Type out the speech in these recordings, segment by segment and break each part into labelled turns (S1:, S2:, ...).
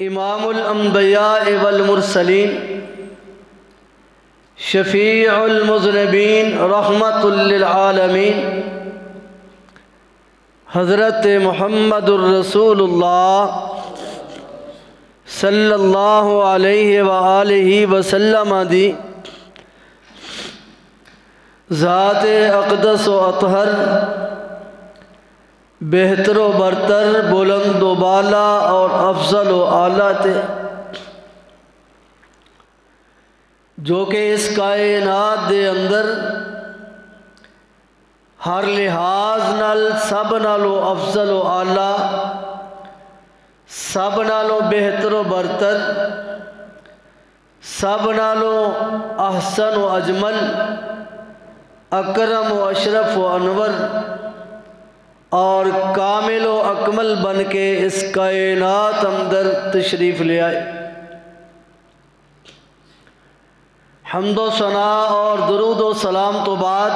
S1: इमामुलम्बिया वलमुरसलीन शफ़ीमुज़नबीन रहमतुल्लिलआलमीन हज़रत मुहम्मदुर्रसूलुल्लाह सल्लल्लाहु अलैहि वआलिहि वसल्लम दी ज़ात अक़दस व अतहर, बेहतर व बरतर, बुलंद व बाला और अफजल व आला थे। जो कि इस कायनात दे अंदर हर लिहाज नाल, सब नालों अफजल व आला, सब नालों बेहतर व बरतर, सब नालों अहसन व अजमल अकरम व अशरफ व अनवर और कामिल व अकमल बन के इस कायनात अंदर तशरीफ़ ले आए। हमदो सना और दरूद सलाम तो बाद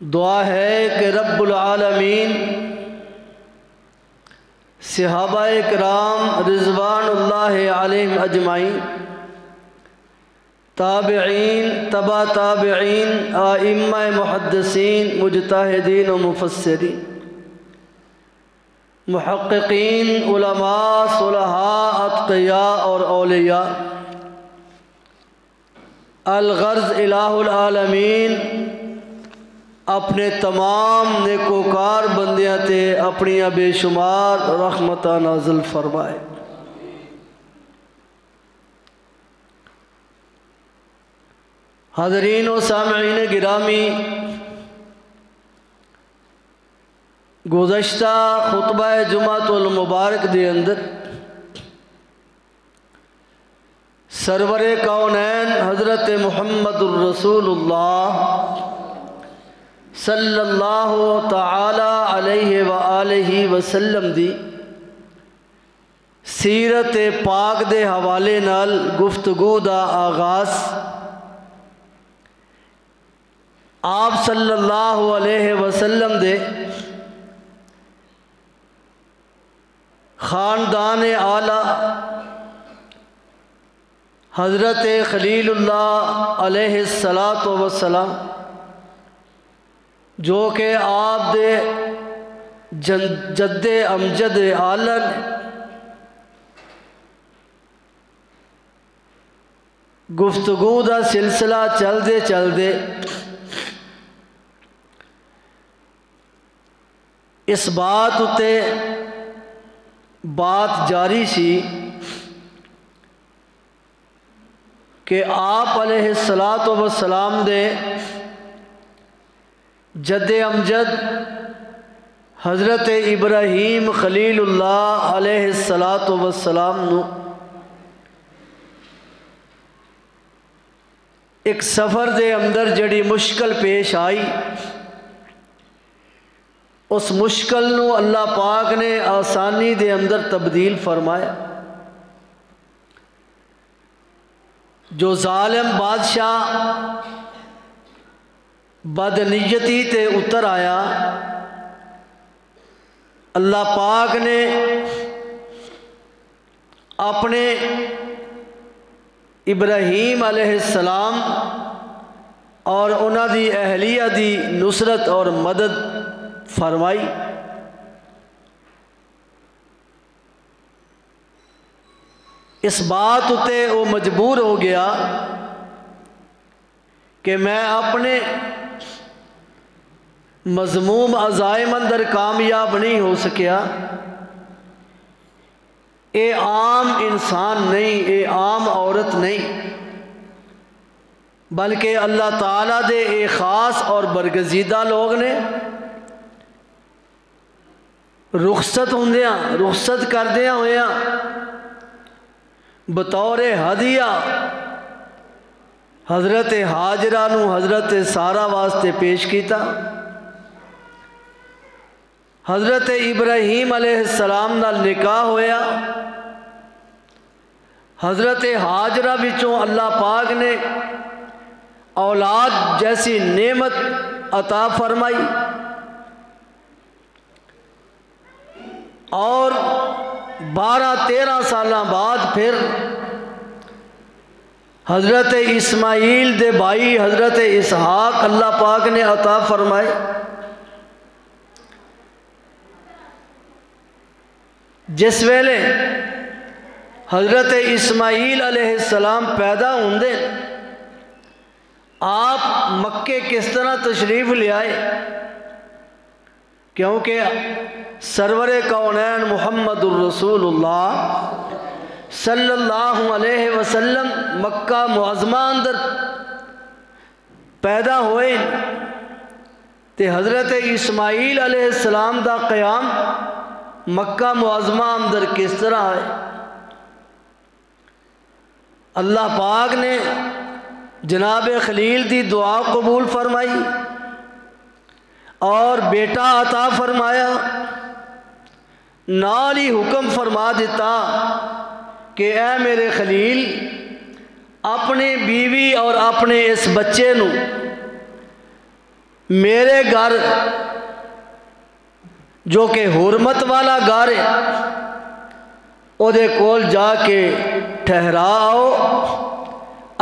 S1: दुआ है कि रब्बुल आलमीन सहाबा कराम रिजवान अजमाइन ताबीन तबा ताबीन आइम्मा मुहदसिन मुजतहदीन व मुफसरीन महक्कीन उलमा, सुलहा और अलिया अलगर्ज इलामीन अपने तमाम नेकोकार बंदियाँ थे अपनियाँ बेशुमार रहमत नाजल फरमाए। हाजरीन व सामीन गिरामी, गुजशत खुतब जुमातुलमुबारक के अंदर, सरवर कौनैन हज़रत मुहम्मदुर्रसूलुल्लाह सल्लल्लाहु ताला अलैहि व वसल्लम दी, सीरत पाक दे हवाले नाल गुफ्तगू दा आगाज़ आप सल्लल्लाहु अलैहि वसल्लम दे ख़ानदान आला हज़रत खलीलुल्लाह अलैहिस्सलात वसलाम जो कि आप दे जद्दे अमजद आलन गुफ्तगू का सिलसिला चलते चलते इस बात उत्ते बात जारी सी कि आप सलात वसलाम दे जद अमजद हज़रत इब्राहीम खलीलुल्लाह सलात वसलाम एक सफ़र के अंदर जड़ी मुश्किल पेश आई। उस मुश्किल अल्लाह पाक ने आसानी के अंदर तब्दील फरमाया। जो जालिम बादशाह बदनीयती उतर आया, अल्लाह पाक ने अपने इब्राहिम सलाम और उन्होंने अहलिया की नुसरत और मदद फरमाई, इस बात उत्ते वो मजबूर हो गया कि मैं अपने मजमूम अजायम अंदर कामयाब नहीं हो सकिया। ये आम इंसान नहीं ये आम औरत नहीं, बल्कि अल्लाह ताला दे एक ख़ास और बरगजीदा लोग ने रुखसत होंदिया, रुखसत करदिया होया बतौर हदिया, हज़रत हाजरा हज़रत सारा वास्ते पेश किया हज़रत इब्राहीम सलाम का निकाह होया। हज़रत हाजरा विचों अल्लाह पाक ने औलाद जैसी नेमत अता फरमाई। और बारह तेरह साल बाद फिर हज़रत इस्माइल दे भाई हज़रत इसहाक अल्लाह पाक ने अता फरमाए, जिस वेले हज़रत इस्माइल सलाम पैदा होंगे आप मक्के किस तरह तशरीफ़ ले आए? क्योंकि सरवर कौनैन मोहम्मद सल्लल्लाहु अलैहि वसल्लम मक्का मुआजमा अंदर पैदा होए। तो हज़रत इस्माइल सलाम का क़याम मक्का मुआजमा अंदर किस तरह है? अल्लाह पाक ने जनाब खलील की दुआ कबूल फरमाई। और बेटा अता फरमाया नाल ही हुक्म फरमा दिता कि ए मेरे खलील अपने बीवी और अपने इस बच्चे न मेरे घर जो कि हुरमत वाला घर है ਉਹਦੇ ਕੋਲ ਜਾ ਕੇ ਠਹਿਰਾਓ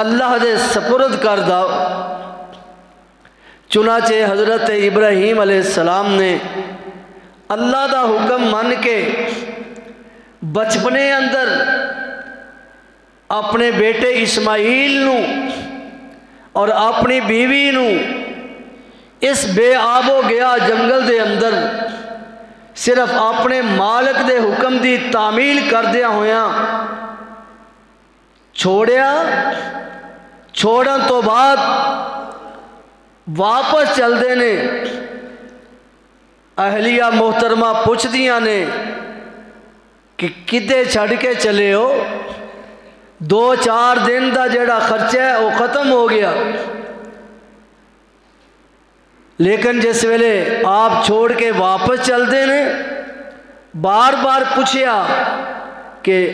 S1: अल्लाह दे सपुरद कर दाओ चुनाचे हज़रत इब्राहीम सलाम ने अल्लाह का हुक्म मन के बचपने अंदर अपने बेटे इस्माइल और अपनी बीवी न इस बेआबो गया जंगल के अंदर सिर्फ़ अपने मालक के हुक्म की तामील करद्या होया छोड़िया, छोड़न तो बाद वापस चलते ने। अहलिया मोहतरमा पुछदिया ने कि किते छड़ के चले हो? दो चार दिन का जोड़ा खर्चा है वह ख़त्म हो गया। लेकिन जिस वेले आप छोड़ के वापस चलते ने बार बार पूछया कि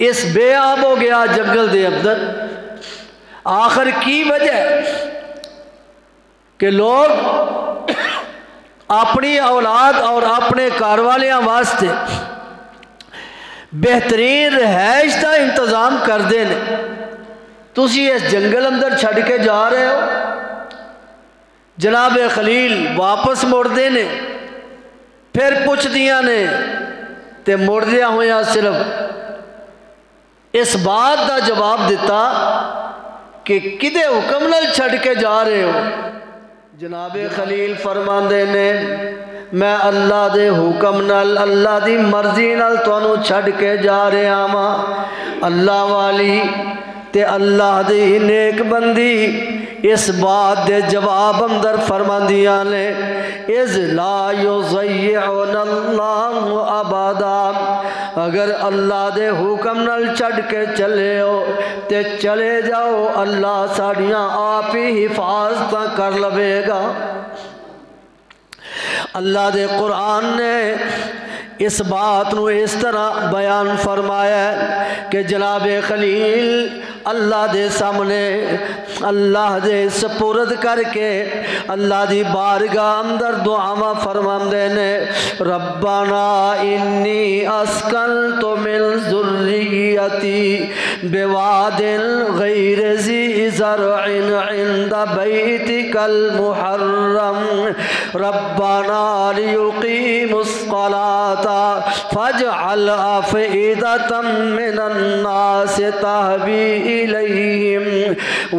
S1: इस बेआब हो गया जंगल के अंदर। आखिर की वजह? कि लोग अपनी औलाद और अपने घर वालियों वास्ते बेहतरीन रहायश का इंतज़ाम करते हैं तुम इस जंगल अंदर छड़ के जा रहे हो। जनाब खलील वापस मुड़ते ने। फिर पुछदिया ने तो मुड़द्या हुआ सिर्फ़ इस बात का जवाब दिता कि कि हुक्म छड़ के जा रहे हो? जनाब खलील फरमाते ने, मैं अल्लाह के हुक्म अल्लाह की मर्ज़ी नाल छड़ के जा रहा वहाँ अल्लाह वाली ते अल्लाह दी नेक बंदी इस बात दे जवाब अंदर फरमादियाँ ने इस लायो अबादा। अगर अल्लाह दे हुक्म नाल चढ़ के चले हो ते चले जाओ, अल्लाह साड़ियाँ आप ही हिफाजत कर लवेगा। अल्लाह के कुरान ने इस बात को इस तरह बयान फरमाया कि जनाब खलील अल्लाह के सामने, अल्लाह के सपुरद करके अल्लाह की बारगाह अंदर दुआवा फरमाते ने, रब्बाना इन्नी अस्कल तो मिल जुर्रियती बेवादिल गैर ज़रइन बैतिकल मुहर्रम। रब्बाना लियुकीमुस्सलाता फजअल अफइदतम मिनन्नास तहवी इलैहिम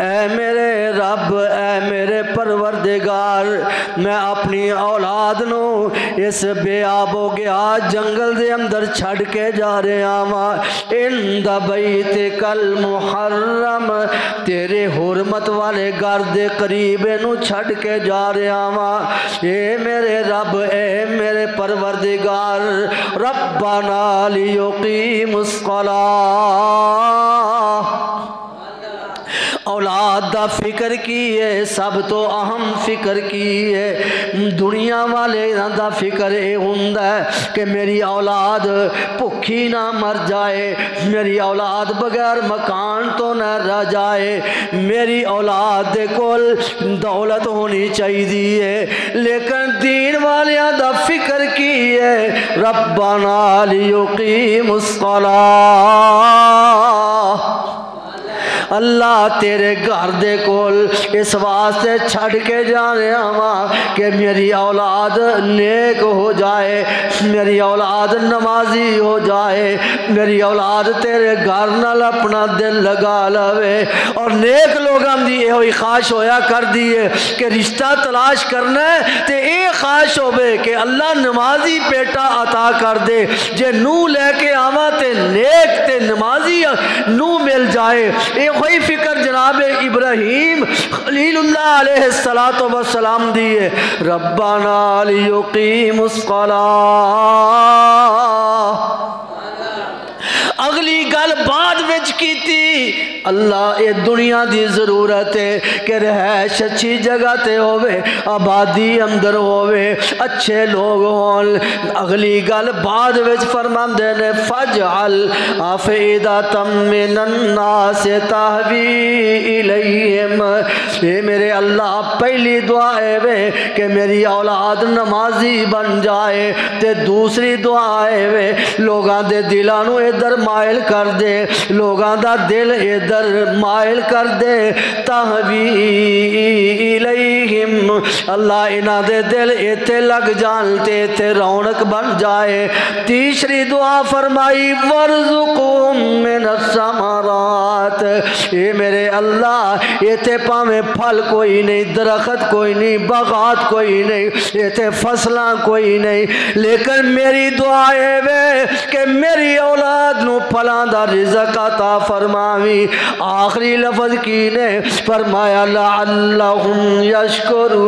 S1: ए मेरे रब ए मेरे परवरदिगार मैं अपनी औलाद नो इस बेआबो गया जंगल के अंदर छड़ के जा रहा वहाँ इन दबई ते कल मुहर्रम, तेरे हुरमत वाले घर के करीब इनू छड़ के जा रहा वहाँ ए मेरे रब, ए मेरे परवरदिगार रब्बा नालियो की मुस्कला औलाद का फ़िक्र की है, सब तो अहम फ़िक्र की है। दुनिया वाले का फ़िक्र ये होंगे कि मेरी औलाद भुखी ना मर जाए, मेरी औलाद बगैर मकान तो न रह जाए। मेरी औलाद दे कोल दौलत होनी चाहिए है, लेकिन दीन वालिया का फ़िक्र की है? रब्बा नाल अल्लाह तेरे घर दे कोल इस वास्ते छड़ के जाने आवा कि मेरी औलाद नेक हो जाए, मेरी औलाद नमाजी हो जाए, मेरी औलाद तेरे घर नाल अपना दिल लगा लवे। और नेक लोगों की यही खाश होया कर दी है कि रिश्ता तलाश करना है तो ये खाश हो कि अल्लाह नमाजी बेटा अता कर दे। जे नूह लैके आवा तो नेक ते नमाजी नूह मिल जाए ये वही फ़िक्र जनाब इब्राहिम खलील्ला सलात वसलाम दिए। रब्बा नाल युकी मुस्कला अगली गल बाद विच अल्लाह ये दुनिया की ज़रूरत है कि रहश अच्छी जगह ते होवे, आबादी अंदर होवे, अच्छे लोग होन। अगली गल बाद विच फरमाते ने फज अल आफेदा तम नन्ना से ताहवी इलैहिम। ये मेरे अल्लाह पहली दुआ है वे, कि मेरी औलाद नमाजी बन जाए। ते दूसरी दुआ है वे, लोगों के दिलों इधर मायल कर दे। लोगों का दिल इधर मायल कर दे। तहवीम अल्लाह इन्हों दे दिल इतने लग जान ते इतने रौनक बन जाए। तीसरी दुआ फरमाई, वर्जुकुम मिन समारात ये मेरे अल्लाह इतने भावें फल कोई नहीं, दरखत कोई नहीं, बगात कोई नहीं इतने फ़सल कोई नहीं। लेकिन मेरी दुआ है वे कि मेरी औलाद न फलों का रिजक आता फरमावी। आखिरी लफज की ने फरमाया अल्लाह यशकरू।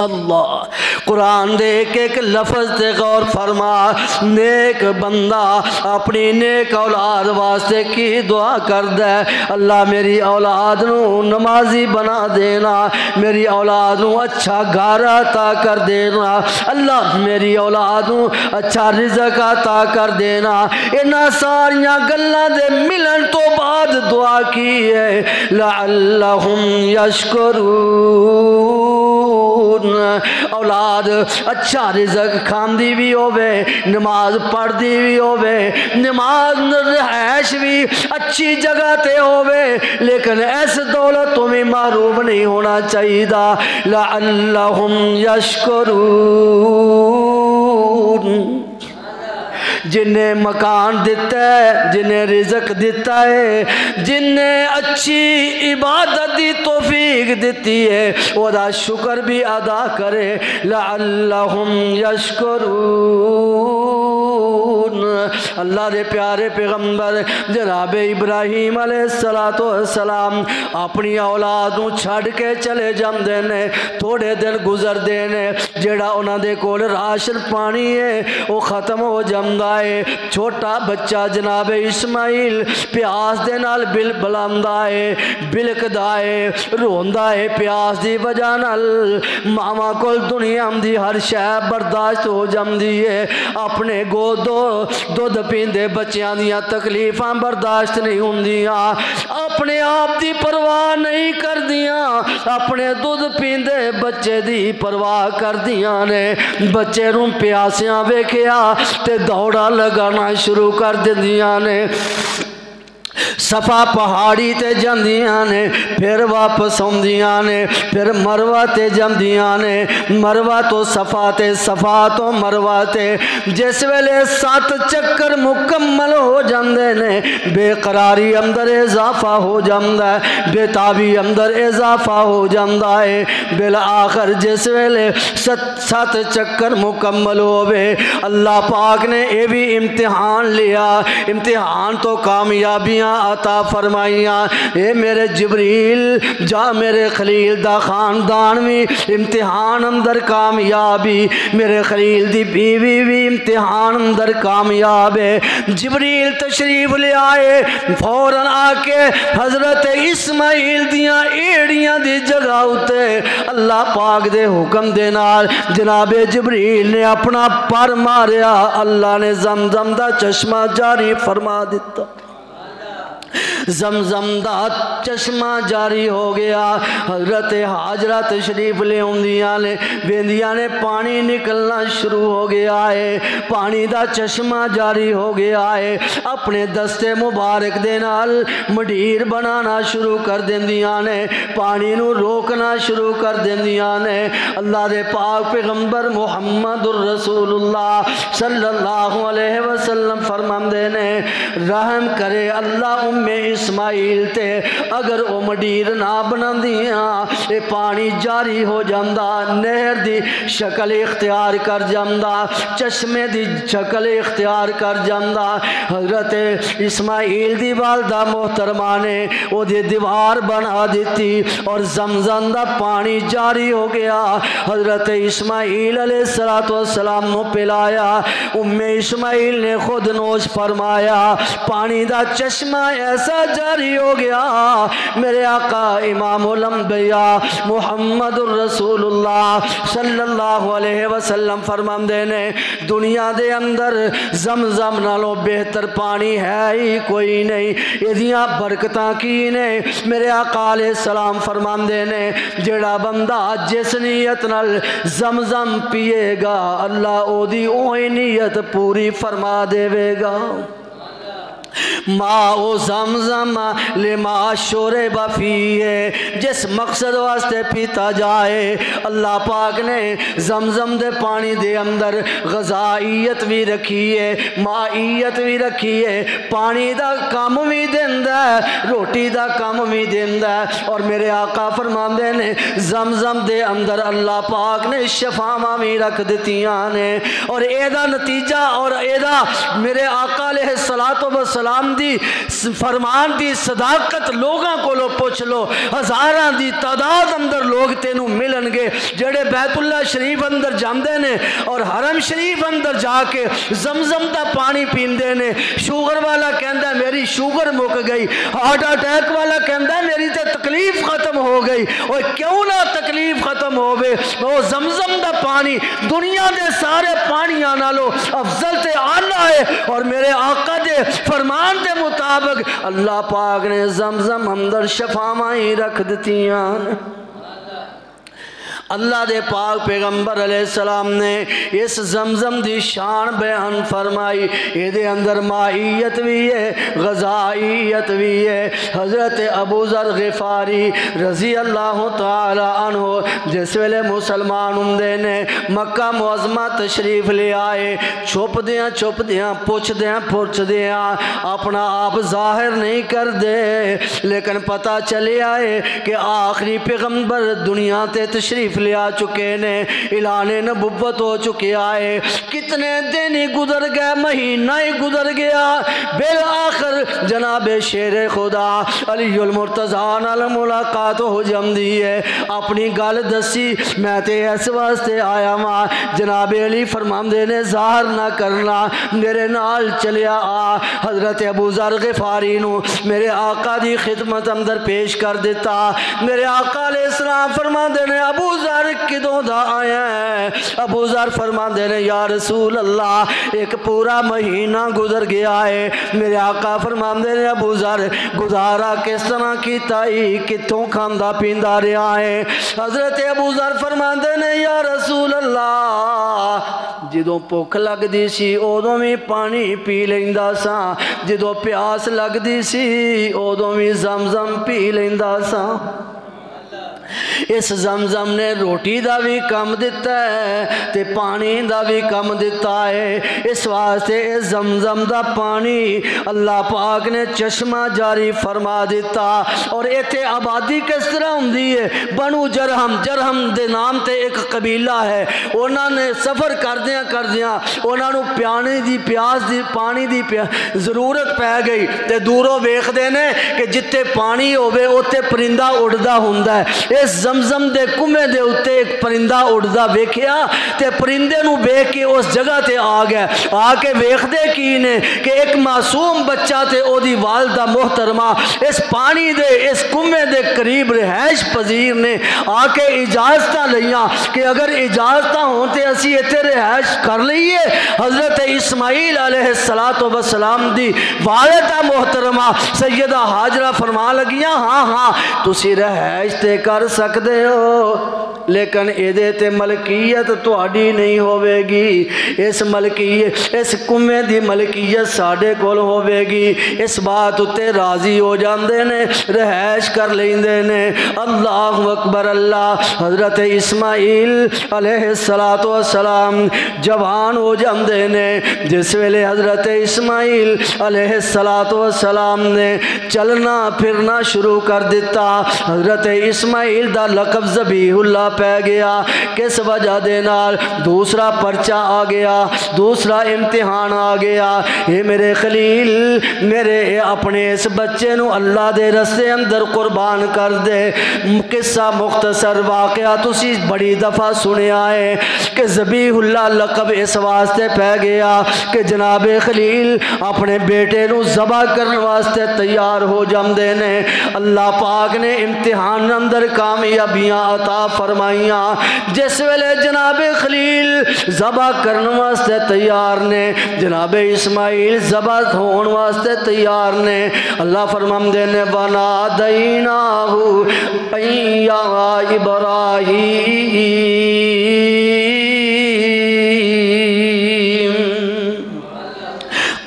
S1: अल्लाह। कुरान दे एक एक लफज से गौर फरमा, नेक बंदा अपनी नेक औलाद वास्ते की दुआ कर दे। अल्लाह मेरी औलाद नमाजी बना देना, मेरी औलाद अच्छा घर अता कर देना, अल्लाह मेरी औलाद अच्छा रिजक अता कर देना। इन्होंने सारिया गलों के मिलन तो बाद दुआ की है ला अल्लाह यशकरू। औलाद अच्छा रिजक खादी भी होवे, नमाज़ पढ़ती भी होवे, नमाज़ रहायश भी अच्छी जगह ते होवे, लेकिन इस दौलत तो भी महरूम नहीं होना चाहिए ला अल्लाह यशकरू जिन्हें मकान दिता है, जिन्हें रिजक दिता है, जिन्हें अच्छी इबादत की तोफीक दी है वह शुक्र भी अदा करे ला यशकरू। अल्लाह के प्यारे पैगंबर, जनाब इब्राहिम सलाम अपनी औलाद छड़ के चले जाते ने, थोड़े दिन गुजरते ने जोड़ा उन्होंने कोल राशन पानी है वो ख़त्म हो जाता है। छोटा बच्चा जनाब इस्माइल प्यास के नाल बिल बुलांदा है, बिलकदा है, रोंदा है प्यास की वजह नाल। मावा को दुनिया की हर शह बर्दाश्त हो जाती है, अपने गोदो दुध पीते बच्चों दकलीफा बर्दाश्त नहीं होंदिया। अपने आप की परवाह नहीं कर दिया अपने दुध पीते बच्चे की परवाह कर दिया ने। बच्चे प्यासिया वेख्या तो दौड़ा लगाना शुरू कर दिया ने। सफ़ा पहाड़ी ते जंदियाँ ने, फिर वापस आउंदियाँ ने, फिर मरवा ते जंदियाँ ने, मरवा तो सफ़ा ते, सफ़ा तो मरवा ते। जिस वेले सत चक्कर मुकम्मल हो जाते ने, बेकरारी अंदर इजाफा हो जाता है, बेताबी अंदर इजाफा हो जाता है। बिल आखिर जिस वेले सत सत चक्कर मुकम्मल होवे, अल्लाह पाक ने यह भी इम्तिहान लिया। इम्तिहान तो कामयाबियाँ अता फरमाइया, ए मेरे जबरील, जा मेरे खलील दा खानदान भी, इम्तिहान अंदर कामयाबी मेरे खलील दी बीवी भी इम्तिहान अंदर कामयाब है। जबरील तशरीफ़ ले आए, फ़ौरन आके हज़रत इस्माइल दिया एड़ियाँ दी जगह उत्ते अल्लाह पाक दे हुक्म दे नाल जनाबे जबरील ने अपना पर मारिया अल्लाह ने जमजम दा चश्मा जारी फरमा दिता जमजम का चश्मा जारी हो गया। हज़रत हाजरा तशरीफ़ ले ने बेंदिया ने पानी निकलना शुरू हो गया है। पानी का चश्मा जारी हो गया है। अपने दस्ते मुबारक दे मडीर बनाना शुरू कर देंदिया ने, पानी नु रोकना शुरू कर देंदिया ने। अल्लाह दे पाक पैगंबर मुहम्मद रसूलुल्लाह सल्लल्लाहु अलैहि वसल्लम फरमाते ने, रहम करे अल्लाह उम्मे इस्माइल ते अगर वो मडीर ना बनादियाँ ये पानी जारी हो जाता नहर की शक्ल इख्तियार कर जाता चश्मे की शक्ल इख्तियार कर जाता हज़रत इस्माइल की वालदा मोहतरमा ने दीवार बना दी और जमजम का पानी जारी हो गया। हज़रत इस्माइल सलाम पिलाया, उम्मे इस्माइल ने खुद नोश फरमाया, पानी का चश्मा ऐसा जारी हो गया। मेरे आका इमाम भैया मुहम्मद सल्लल्लाहु अलैहि वसल्लम फरमाते ने, दुनिया दे अंदर जमजम नालों बेहतर पानी है ही कोई नहीं। यदिया बरकत की ने? मेरे आकाले सलाम फरमाते ने, जेड़ा बंदा जिस नीयत नाल जमजम पिएगा, अल्लाह ओदी ओही नीयत पूरी फरमा देवेगा। माँ ओ जमजम ले माँ शोरे बफी है जिस मकसद वास्ते पीता जाए। अल्लाह पाक ने जमजम दे पानी दे अंदर गजाइत भी रखी है, माईयत भी रखी है। पानी का कम भी है, रोटी का कम भी देंदा है। और मेरे आका फरमाते ने, जमजम दे अंदर अल्लाह पाक ने शफावा भी रख दित्तियाँ ने। और एदा नतीजा और एदा मेरे आका ले सलाह तो बस सलाम दी फरमान दी, सदाकत लोगों को पुछ लो। हज़ार की तादाद अंदर लोग तेन मिलनगे। जड़े बैतुल्ला शरीफ अंदर जाते ने और हरम शरीफ अंदर जाके जमजम का पानी पीते ने, शुगर वाला कहता मेरी शुगर मुक गई। हार्ट अटैक वाला कहता मेरी तो तकलीफ़ खत्म हो गई। और क्यों ना तकलीफ़ खत्म हो जमजम का पानी, दुनिया के सारे पानिया नालों अफजल से आना है और मेरे आका दे फरमा फरमान के मुताबिक अल्लाह पाक ने जमजम हमदर शफावा ही रख दितियाँ। अल्लाह दे पाक पैगंबर सलाम ने इस जमजम की शान बयान फरमाई। ये अंदर माईयत भी है गजाइत भी है। हज़रत अबू जर गिफारी रज़ी अल्लाह तहो जिस वे मुसलमान होंगे ने मक्का मुआजमा तशरीफ़ ले आए, छुपद्या छुपद्या, पुछद्या पुछद्या, अपना आप ज़ाहिर नहीं कर दे लेकिन पता चले आए कि आखिरी पैगंबर दुनिया ते तशरीफ़ लिया चुके ने, इलाने नबुबत हो चुके आए। कितने दिन ही गुजर गए, महीना ही गुजर गया। बिल आखिर जनाब शेर खुदा अली मुर्तजा मुलाकात हो जाती है। अपनी गल दसी मैं तो इस वास्ते आया वहाँ जनाब अली फरमाते ने, ज़ाहिर ना करना, मेरे नाल चलिया आ। हज़रत अबू जर गफारी मेरे आका की खिदमत अंदर पेश कर दिता। मेरे आका सलाम फरमाते ने, अबू जर किदों का आया है? अबू जर फरमाते ने, या रसूल अल्लाह एक पूरा महीना गुजर गया है। मेरे आका फरमाते ने, अबू जर, गुजारा किस तरह किया कितों खादा पींदा रहा है? हज़रत अबू जर फरमाते ने, या रसूल अल्लाह जो भुख लगती सी उदों भी पानी पी सा। जो प्यास लगती सी उदों भी जम इस जमजम ने रोटी का भी कम दिता है तो पानी का भी कम दिता है। इस वास्ते इस जमजम का पानी अल्लाह पाक ने चश्मा जारी फरमा दिता और इतने आबादी किस तरह होंगी है? बनू जरहम जरहम के नाम से एक कबीला है। उन्होंने सफ़र करद्या करद्या उन्होंने पानी की प्यास की पानी की ज़रूरत पै गई। तो दूरों वेखते ने कि जिते पानी उत्ते परिंदा उड़ता जमजम के कुएँ के उत्ते एक परिंदा उड़ता वेख्या परिंदे वेख के उस जगह से आ गया आके वेखते की ने कि एक मासूम बच्चा तो वालदा मोहतरमा, इस पानी दे, इस कुएँ के करीब रिहायश पजीर ने आके इजाज़त लिया कि अगर इजाज़त हो तो असी इतने रिहायश कर लीए हज़रत इस्माइल सलाह तो बसलाम की वालदा मोहतरमा सैयदा हाजरा फरमा लगिया हाँ हाँ तुम रिहायश तो कर सकते हो लेकिन ये तो मलकीयत थोड़ी नहीं होगी इस मलकीयत इस कुएँ की मलकीयत साढ़े को होगी इस बात उत्ते राज़ी हो जाते ने रहैश कर लेंगे ने। अल्लाह अकबर, अल्लाह हज़रत इस्माइल सला तो सलाम जवान हो जाते ने। जिस वेले हज़रत इस्माइल सला तो सलाम ने चलना फिरना शुरू कर दिता, हज़रत इस्माइल का लकब जबीहुल्ला पै गया। किस वजह के नाल दूसरा परचा आ गया, दूसरा इम्तिहान आ गया। ये मेरे खलील, मेरे अपने इस बच्चे अल्लाह के रस्ते अंदर कुर्बान कर दे। किस्सा मुख्तसर वाकया तुसी बड़ी दफ़ा सुनिया है कि जबीहुल्ला लकब इस वास्ते पै गया कि जनाब खलील अपने बेटे जबा करने वास्ते तैयार हो जाते ने। अल्लाह पाक ने इम्तिहान अंदर कामयाबियाँ अता फरमाइया, जिस वेले जनाब खलील जबा करने वास्ते तैयार ने, जनाब इस्माइल जबा होने वास्ते तैयार ने, अल्लाह फरमाते ने बना दईना इब्राही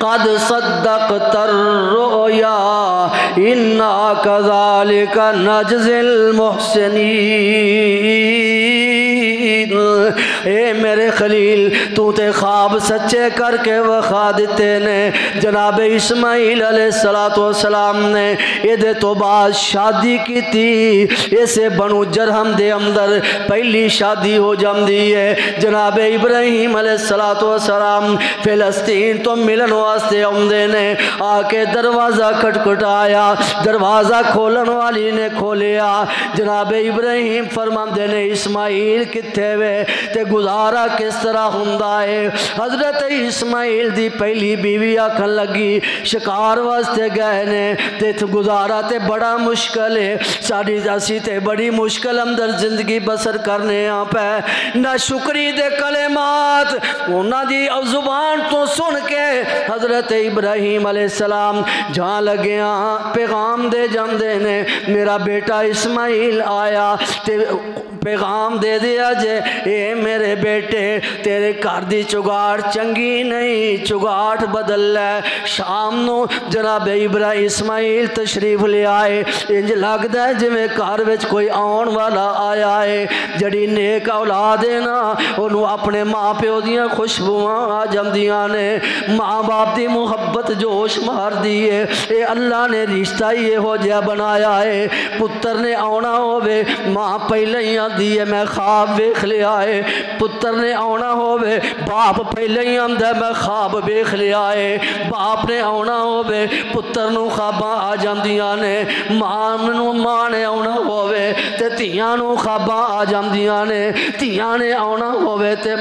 S1: कद सदक तर इन्ना कजाल का नजजिल मोहसनी। ए मेरे खलील तू ते ख्वाब सच्चे करके वखा दिते ने। जनाब इस्माइल सलाम ने ये तो बाद शादी की थी इसे बनू जरहम दे अंदर पहली शादी हो जाती है। जनाब इब्राहिम सलाम फिलस्तीन तो मिलन वास्ते आते ने। आके दरवाज़ा खटखटाया। दरवाज़ा खोलन वाली ने खोलिया। जनाब इब्राहिम फरमाते ने, इस्माइल कितने वे ते गुजारा किस तरह होंगे हज़रत इस्माइल की पहली बीवी आखन लगी, शिकार वास्ते गए ने तो गुजारा तो बड़ा मुश्किल है। साड़ी असी तो बड़ी मुश्किल अंदर ज़िंदगी बसर करने पे ना शुक्री दे कलेमात उन्होंने ज़ुबान तो सुन के हज़रत इब्राहिम सलाम जहाँ लगे पैगाम दे जाते ने, मेरा बेटा इस्माइल आया, ते पैगाम दे दिया जे, ए मेरे बेटे, तेरे घर की चुगाड़ चंगी नहीं चुगाट बदल लै। शाम न जनाब इबरा इस्माइल तशरीफ़ ले आए। इंज लगता है जिमें घर में कोई आने वाला आया है। जड़ी नेक औलाद है ना उन्होंने अपने माँ प्यो दियाँ खुशबुआ आ जादियाँ ने। माँ बाप की मुहब्बत जोश मार दी है। ये अल्लाह ने रिश्ता ही यहो जहा बनाया है। पुत्र ने आना हो माँ पहले ही आती है मैं खाब वेख लिया है पुत्र ने आना हो बाप पहले ही आंदा मैं खाब वेख लिया है बाप ने आना हो पुत्र ख्वाबा आ जा ने, माँ माँ ने आना हो धियाँ खाबा आ जादियाँ ने धियाँ ने आना हो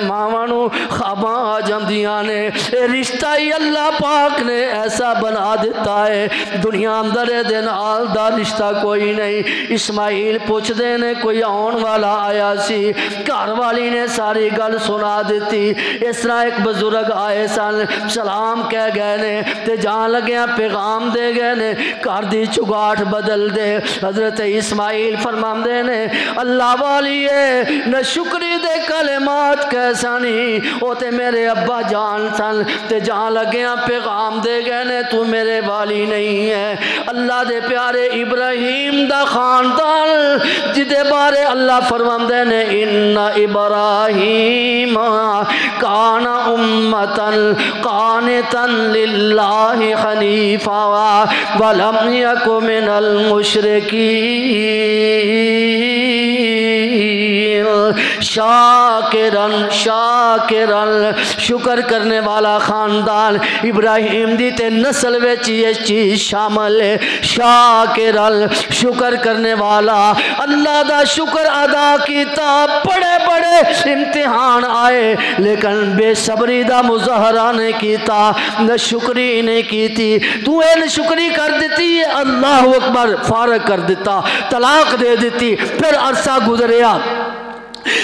S1: मावं खाबा आ जादियाँ ने रिश्ता ही अल्लाह पाक ने ऐसा बना दिता है दुनिया अंदर ए नाल दा रिश्ता कोई नहीं इस्माइल पुछते ने कोई आने वाला आया सी घर वाली ने सारी गल सुना दी इस तरह एक बजुर्ग आए सन सलाम कह गए ने ते जान लग्या पैगाम दे गए ने घर की चुगाठ बदल दे हज़रत इस्माइल फरमाते रहे ने अल्लाह वाली है, न शुक्री दे कलेमात कैसा नहीं। वो ते मेरे अब्बा जान सन, ते जान लगे पैगाम दे गए ने, तू मेरे वाली नहीं है। अल्लाह दे प्यारे इब्राहिम दा खानदान, जिदे बारे अल्लाह फरमाते ने, इन्ना इब्राहिम काना उम्मतन, कानतन लिल्लाहि हनीफा वलम यकु मिनल मुशरिकी शाकिरन शाकिरन, शुक्र करने वाला खानदान। इब्राहिम दी ते नस्ल विच ये चीज़ शामिल है। शाकिरन, शुक्र करने वाला। अल्लाह दा शुक्र अदा किया बड़े बड़े इम्तिहान आए, लेकिन बेसब्री का मुजाहरा नहीं किया न शुक्री नहीं की थी तू इन शुक्री कर दी अल्लाह अकबर फारग कर दिता, तलाक दे दी फिर अरसा गुजरिया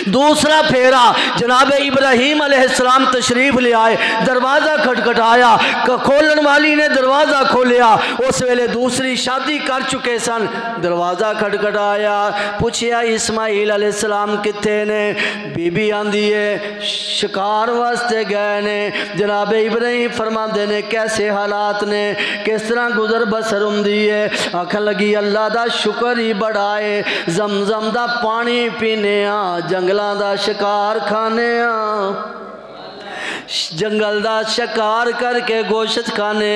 S1: दूसरा फेरा, जनाब इब्राहिम अलैहिस्सलाम तशरीफ़ ले आए, दरवाज़ा खटखटाया खोलन वाली ने दरवाज़ा खोलिया, उस वेले दूसरी शादी कर चुके सन, दरवाज़ा खटखटाया, पूछया, इस्माइल अलैहिस्सलाम कितने ने? बीबी आंदी है, शिकार वास्ते गए ने। जनाब इब्राहिम फरमाते ने, कैसे हालात ने? किस तरह गुजर बसर होंगी है? आखन लगी, अल्लाह का शुक्र ही है, जमजम का पानी पीने जंगलों का शिकार खाने जंगल का शिकार करके गोश्त खाने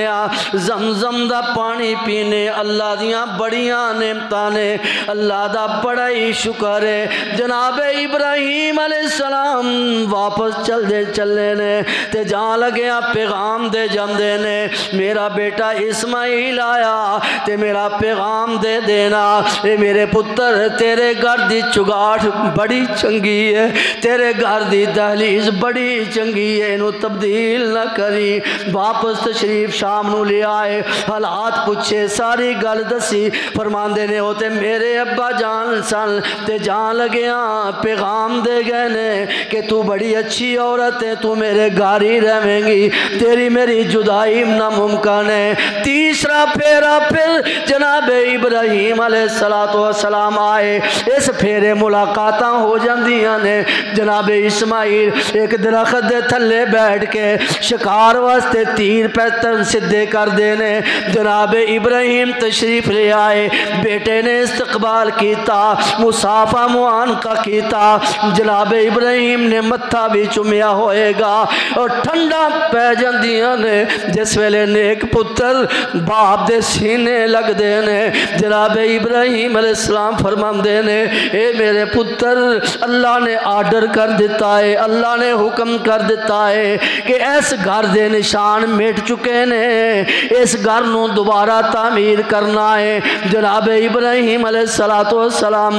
S1: जमजम का पानी पीने, अल्लाह दिया बड़िया नेमत ने अल्लाह का बड़ा ही शुक्र है। जनाब इब्राहिम सलाम वापस चलते चले ने, ते जान लगे पैगाम दे जाते ने, मेरा बेटा इस्माइल आया, ते मेरा पैगाम दे देना ये मेरे पुत्र, तेरे घर की चुगाठ बड़ी चंगी है, तेरे घर की दहलीज बड़ी चंगी है तब्दील न करी। वापस तशरीफ़ शाम न ले आए। हालात पूछे, सारी गल दसी। फरमाते ने होते मेरे अब्बा जान सन, ते जान लग्या पैगाम दे गए ने कि तू बड़ी अच्छी औरत है तू मेरे घर ही रहेंगी तेरी मेरी जुदाई नामुमकिन है तीसरा फेरा फिर जनाब इब्राहिम सलाम आए। इस फेरे मुलाकात हो जांदियाँ ने। जनाब इस्माइल एक दरख्त के थले बैठ के शिकार वास्ते तीर पैतन सीधे कर देने। जनाब इब्राहिम तशरीफ़ ले आए। बेटे ने इस्तकबाल किया मुसाफा मुआन का किया जनाब इब्राहिम ने मत्था भी चुमिया होएगा और ठंडा पै जा ने। जिस वेले नेक पुत्र बाप दे सीने लगते ने, जनाब इब्राहिम अलैहिस्सलाम फरमाते ने, ए मेरे पुत्र, अल्लाह ने आर्डर कर दिता है, अल्लाह ने हुक्म कर दिता है कि इस घर के निशान मिट चुके ने। इस घर को दोबारा तामीर करना है। जनाब इब्राहिम सलातो सलाम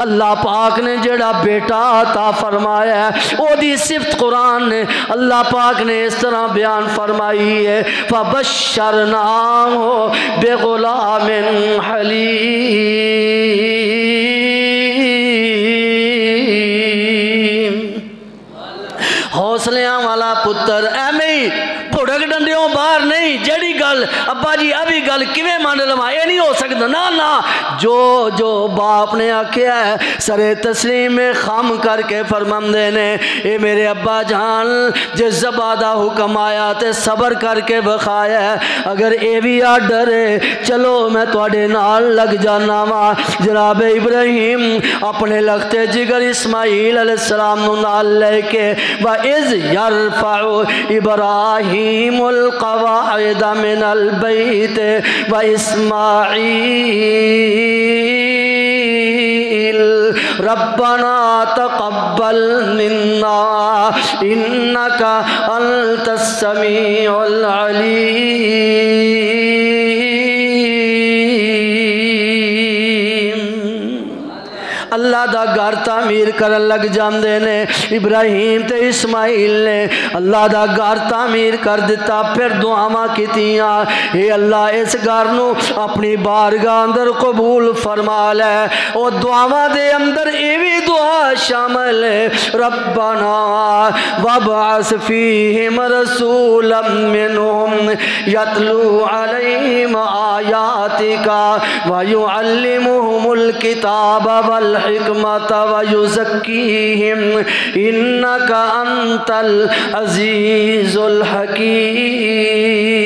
S1: अल्लाह पाक ने जड़ा बेटा आता फरमाया ओदी सिफत कुरान ने अल्लाह पाक ने इस तरह बयान फरमाई है फबशर नाम हो हौसलियाँ वाला पुत्र एवं गल, अब्बा जी अभी गल किमें मन लवा ये नहीं हो सकता ना ना। जो जो बाप ने आख्या है, सरे तस्लीम में खम करके फरमाते ने ये मेरे अब्बा जान, जिस जबा का हुक्म आया तो सबर करके बखाया है। अगर ये भी आर्डर है चलो मैं थोड़े नाल लग जाना वा। जनाब इब्राहिम अपने लगते जिगर इस्माइल सलाम नाल लेके व इज़ यरफाउ इब्राहिमुल कवाइद मिनल बैत व इस्माईल। रब्बना तकब्बल मिन्ना इन्नका अंतस अल्लाह का घर तामीर कर लग जाते ने। इब्राहिम तो इस्माइल ने अल्लाह का घर तामीर कर दिता, फिर दुआव कीतियाँ। अल्लाह, इस घर न अपनी बारगाह अंदर कबूल फरमा लै। के अंदर ये भी दुआ शामिल वबास फीहिम रसूलम मिनहुम यतलू अलैहिम आयातिका व युअल्लिमुहुमुल किताब वल हिकमत व युज़क्कीहिम इन्नका अंतल अजीजुल हकीम।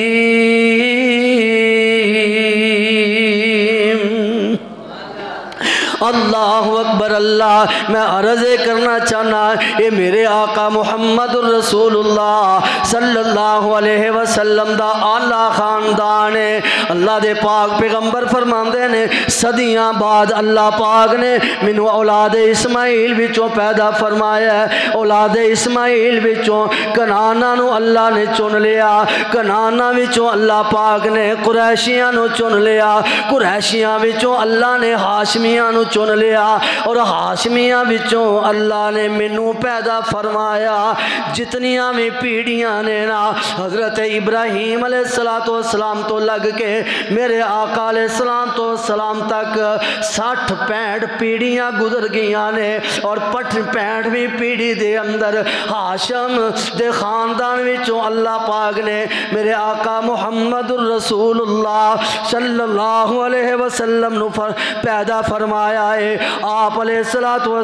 S1: अल्लाह अकबर, अल्लाह, मैं अर्ज़ करना चाहना ये मेरे आका मुहम्मद रसूलुल्लाह सल्लल्लाहु अलैहि वसल्लम दा आला खानदान है। अल्लाह दे पाक पैगंबर फरमांदे ने, सदियाँ बाद अल्लाह पाक ने मैनू औलाद इस्माइल विचों पैदा फरमाया है। औलाद इस्माइल विचों कनाना अल्लाह ने चुन लिया, कनाना विचों अल्लाह पाक ने कुरैशिया चुन लिया, कुरैशियाँ विचों अल्लाह ने हाशमिया चुन लिया और हाशमिया अल्लाह ने मैनू पैदा फरमाया। जितनिया भी पीढ़ियाँ ने ना हज़रत इब्राहीम सलाम तो लग के मेरे आका सलाम तो सलाम तक सठ पैंठ पीढ़ियाँ गुजर गई ने और पठ पैंठवीं पीढ़ी दे अंदर हाशम दे खानदान अल्लाह पाक ने मेरे आका मुहम्मद अलैहि वसल्लम नु फर, पैदा फरमाया। है। आप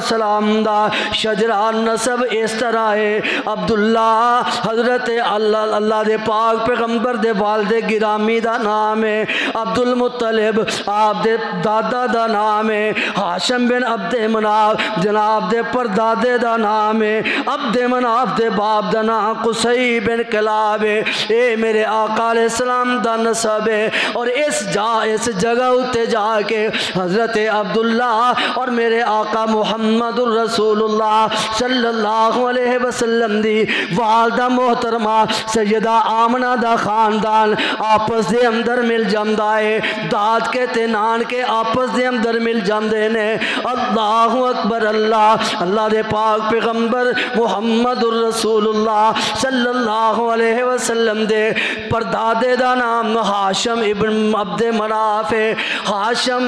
S1: सलाम दा शजरा नसब इस तरह है। अब्दुल्ला, हज़रत अल्लाह अल्लाह दे पाक पैगंबर दे वालदे गिरामी दा नाम है। अब्दुल मुत्तलिब, आप दे दादा दा नाम है। हाशम बिन अब्दे मनाफ, जनाब दे परदादे दा नाम है। अब्दे मनाफ दे बाप दा नाम कुसई बिन कलाब है। ये मेरे आका सलाम दा नसब है। और इस जा, इस जगह उत्ते जाके हज़रत अब्दुल्ला और मेरे आका मुहम्मद सल्लल्लाहु अलैहि वसल्लम दी वालदा मोहतरमा, सैयदा आमना दा खानदान आपस दे अंदर मिल जांदा है। दाद के ते नान के आपस दे अंदर मिल जांदे ने। अल्लाह अकबर, अल्लाह अल्लाह दे पाक पैगंबर मुहम्मद रसूलुल्लाह सल्लल्लाहु अलैहि वसल्लम दे। परदादे दा नाम हाशम इब्न अब्दे मनाफ है। हाशम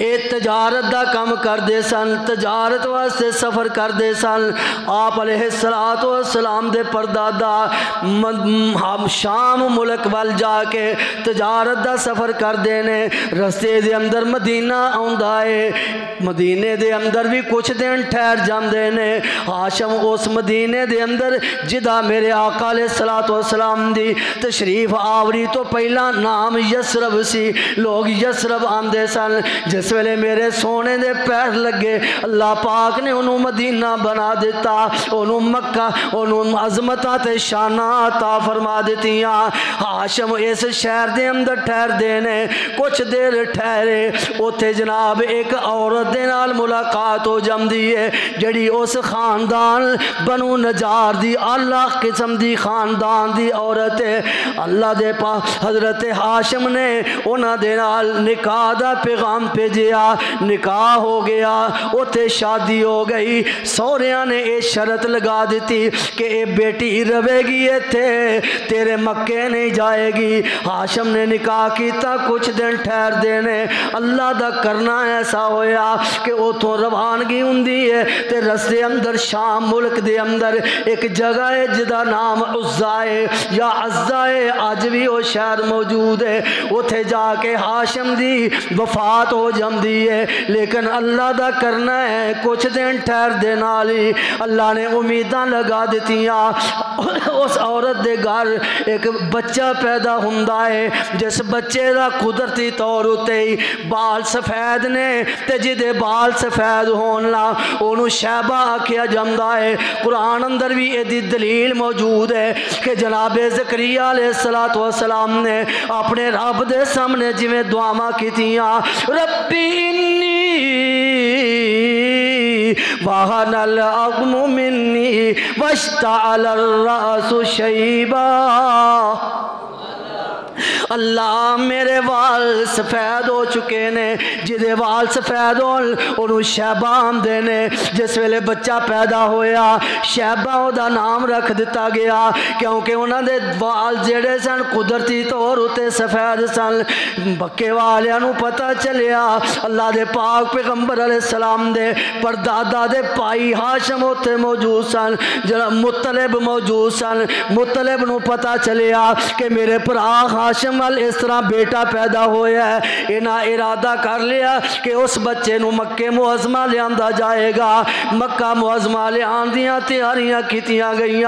S1: ਇਹ ਤਜਾਰਤ ਦਾ ਕੰਮ ਕਰਦੇ ਸਨ ਤਜਾਰਤ ਵਾਸਤੇ ਸਫ਼ਰ ਕਰਦੇ ਸਨ ਆਪ ਅਲੈਹਿਸਸਲਾਤੁ ਵਸਲਾਮ ਦੇ ਪਰਦਾਦਾ ਹਮ ਸ਼ਾਮ ਮੁਲਕ ਵੱਲ ਜਾ ਕੇ ਤਜਾਰਤ ਦਾ ਸਫ਼ਰ ਕਰਦੇ ਨੇ ਰਸਤੇ ਦੇ ਅੰਦਰ ਮਦੀਨਾ ਆਉਂਦਾ ਏ ਮਦੀਨੇ ਦੇ ਅੰਦਰ ਵੀ ਕੁਝ ਦਿਨ ਠਹਿਰ ਜਾਂਦੇ ਨੇ ਹਾਸ਼ਮ ਉਸ ਮਦੀਨੇ ਦੇ ਅੰਦਰ ਜਿਹਦਾ ਮੇਰੇ ਆਕਾ ਅਲੈਹਿਸਸਲਾਤੁ ਵਸਲਾਮ ਦੀ ਤਸ਼ਰੀਫ ਆਵਰੀ ਤੋਂ ਪਹਿਲਾਂ ਨਾਮ ਯਸਰਬ ਸੀ ਲੋਕ ਯਸਰਬ ਆਂਦੇ ਸਨ जिस वेले मेरे सोने के पैर लगे, अल्लाह पाक ने उन्होंने मदीना बना दिता उन्होंने मक्का उन्होंने अजमत ते शाना ता फरमा दितियाँ। हाशम इस शहर के अंदर ठहर देने कुछ देर ठहरे, उत्थे जनाब एक औरत दे नाल मुलाकात हो जाती है, जड़ी उस खानदान बनू नजार दी आला किस्म दी खानदान दी औरत है। अल्लाह दे पा हज़रत हाशम ने उन्होंने निकाह का पैगाम भेजिया निकाह हो गया। उत्थे शादी हो गई। सौरिया ने यह शरत लगा दी कि बेटी रवेगी इतने तेरे मक्के नहीं जाएगी। हाशम ने निकाह किया कुछ दिन ठहर देने। अल्लाह का करना ऐसा होया कि उतों रवानगी होंगी है तो रस्ते अंदर, शाम मुल्क के अंदर एक जगह है जिदा नाम उज्जा है या अज्जा है। अज भी वह शहर मौजूद है। उथे जाके हाशम की वफात हो जाती है, लेकिन अल्लाह का करना है, कुछ दिन ठहर ही। अल्लाह ने उम्मीदा लगा दितियाँ उस औरत के घर एक बच्चा पैदा है, जिस बच्चे का कुदरती तौर ही बाल सफ़ेद ने, ते जिदे बाल सफ़ेद होन ओनू शैबा आख्या जाता है। कुरान अंदर भी यदी दलील मौजूद है कि जनाबे जकरिया सलात वसलाम ने अपने रब के सामने जिमें दुआव कीतियाँ अग्म मिन्नी रसु शैबा। अल्लाह मेरे वाल सफ़ेद हो चुके ने, जिदे वाल सफ़ेद हो शैबा आते ने जिस वे बच्चा पैदा होया, शैबा ओदा नाम रख दिता गया, क्योंकि उन्होंने वाल जेड़े सन कुदरती तौर उत्ते सफ़ेद सन। बक्के वालिया पता चलिया अल्लाह के पाक पैगंबर सलाम दे परदादा दे भाई हाशम उत्थे मौजूद सन, जरा मुतलब मौजूद सन। मुतलब न पता चलिया कि मेरे भरा हाशम वाल इस तरह बेटा पैदा होया है इन्हें इरादा कर लिया कि उस बच्चे मक्के मुआजमा लिया जाएगा मक्का मुआजमा लिया दियाँ तैयारियाँ की गई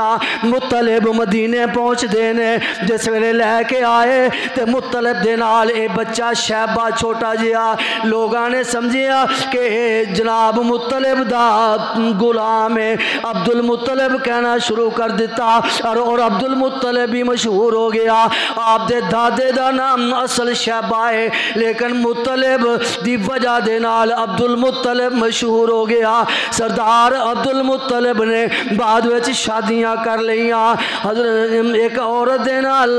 S1: मुतलब मदीने पहुँचते ने जिस वे लैके आए तो मुतलब के नाल ये बच्चा शैबा छोटा जहा लोगों ने समझिया कि जनाब मुतलब का गुलाम है अब्दुल मुतलब कहना शुरू कर दिता और, अब्दुल मुतलब भी मशहूर हो गया आपके दादे का नाम असल शहबा है लेकिन मुतलब की वजह के नाल अब्दुल मुतलब मशहूर हो गया सरदार अब्दुल मुतलब ने बाद में शादियाँ कर लिया हज़रत एक औरत के नाल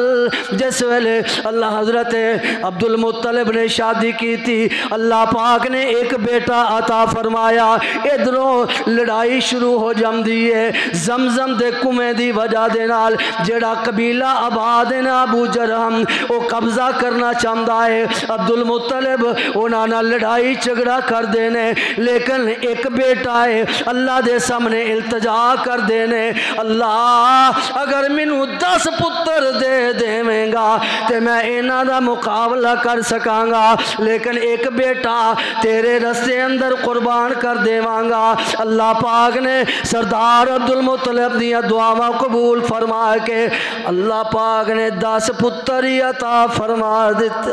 S1: जिस वेले अल्लाह हज़रत अब्दुल मुतलब ने शादी की थी अल्लाह पाक ने एक बेटा अता फरमाया इधरों लड़ाई शुरू हो जाती है जमजम के कुएँ की वजह के नाल जड़ा कबीला आबाद ना अबू जरहम कब्जा करना चाहता है। अब्दुल मुतलब उन्होंने लड़ाई झगड़ा कर देने, लेकिन एक बेटा है, अल्लाह के सामने इल्तजा कर देने। अल्लाह अगर मैनू दस पुत्र दे देवेगा तो मैं इन्हों का मुकाबला कर सकांगा। लेकिन एक बेटा तेरे रस्ते अंदर कुर्बान कर देवांगा। अल्लाह पाक ने सरदार अब्दुल मुतलब दुआव कबूल फरमा के अल्लाह पाक ने दस पुत्र ही अता फरमा दिते।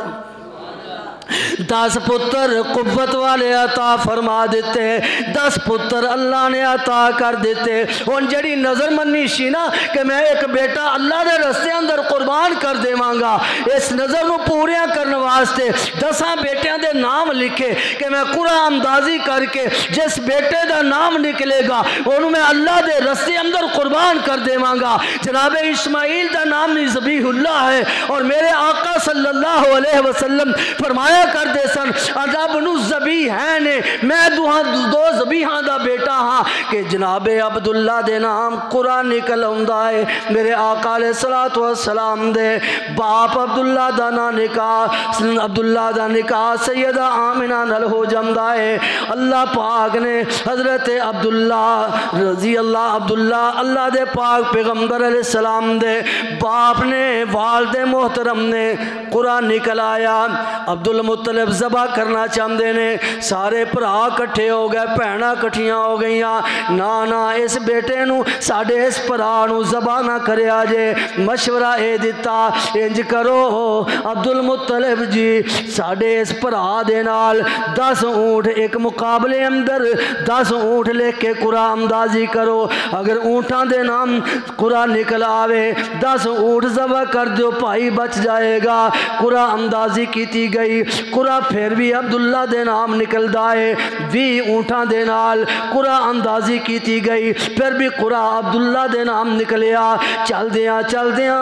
S1: दस पुत्र कुत वाले अता फरमा दिते, दस पुत्र अल्लाह ने अता कर दिते। हूँ जी नज़र मनी सी ना कि मैं एक बेटा अल्लाह के रस्ते अंदर कुर्बान कर देवगा। इस नज़र को पूरिया करने वास्ते दसा बेटिया के नाम लिखे कि मैं कुरा अंदाजी करके जिस बेटे का नाम निकलेगा उन्होंने मैं अल्लाह के रस्ते अंदर कुर्बान कर देवगा। जनाब इस्माइल का नाम जबीहुल्ला है और मेरे आका सल्लल्लाहु अलैहि वसल्लम फरमाया कर करते सन रब न जबी है ने। मैं दुआ दो जबीहा का बेटा हाँ कि जनाबे अब्दुल्ला दे नाम कुरान निकल आए मेरे आकाले सलात सलाम दे। बाप अब्दुल्ला का ना निकाह, अब्दुल्ला का निकाह सैयदा आमिना नल हो जाता है। अल्लाह पाक ने हज़रत अब्दुल्ला रज़ी अल्लाह अब्दुल्ला अल्लाह दे पाक पैगंबर सलाम दे बाप ने वाल दे मोहतरम ने कुरान निकल आया अब्दुल मुत मुतलब जबा करना चाहते ने। सारे भरा कट्ठे हो गए भैन कट्ठिया हो गई ना ना, इस बेटे साढ़े इस भरा जबा ना कर जे। मशवरा ये दिता इंज करो, अब्दुल मुतलब जी, साढ़े इस भरा दे नाल दस ऊँट एक मुकाबले अंदर, दस ऊँट लिख के कुरा अंदाजी करो। अगर ऊँटा के नाम कुरा निकल आवे, दस ऊँट जबा कर दो भाई बच जाएगा। कुरा अंदाजी की गई। कुरा फिर भी अब्दुल्ला दे नाम निकलता है। भी ऊँटा दे नाल कुरा अंदाजी की गई, फिर भी कुरा अब्दुल्ला दे नाम निकलिया। चलद्या चलद्या,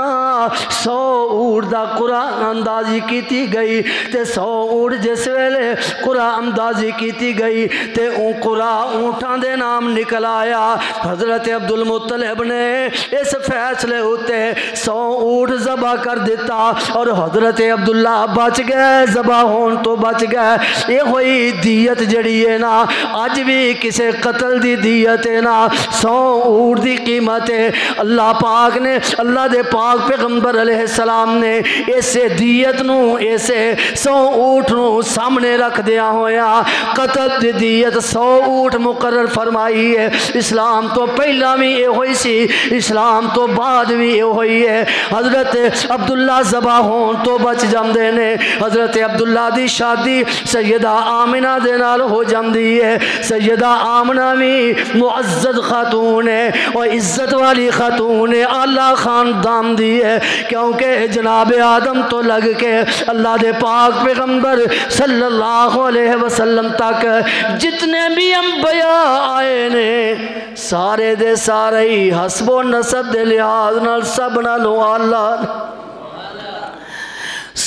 S1: सौ ऊट का कुरा अंदाजी की गई तो सौ ऊट जिस वेले कुरा अंदाजी की गई तो कुरा ऊँटा दे नाम निकल आया। हज़रत अब्दुल मुतलब ने इस फैसले उत्ते सौ ऊट जबा कर दिता और हज़रत अब्दुल्ला बच गए जबा हो होने तो बच गया ये हुई दीयत जड़ी है ना। अज भी किसी कतल की दीयत है ना। सौ ऊट की कीमत है। अल्लाह पाक ने, अल्लाह के पाक पैगंबर सलाम ने इसे दीयत न इसे सौ ऊठ न सामने रख दिया होया। कतल की दीयत सौ ऊठ मुकर फरमाई है। इस्लाम तो पहला भी ये हुई सी, इस्लाम तो बाद भी ये हुई है। हज़रत अब्दुल्ला जबा होने तो बच जाते ने। हज़रत अब्दुल्ला की शादी सैयदा आमिना दे हो जाती है सैयदा आमना भी मुआजत खातून है और इज़्ज़त वाली खातून है आला खानदान दी है क्योंकि जनाब आदम तो लग के अल्लाह के पाक पैगंबर सल्लल्लाहु अलैहि वसल्लम तक जितने भी अंबिया आए ने सारे दे सारे ही हसबो नसब के लिहाज सब नालों आला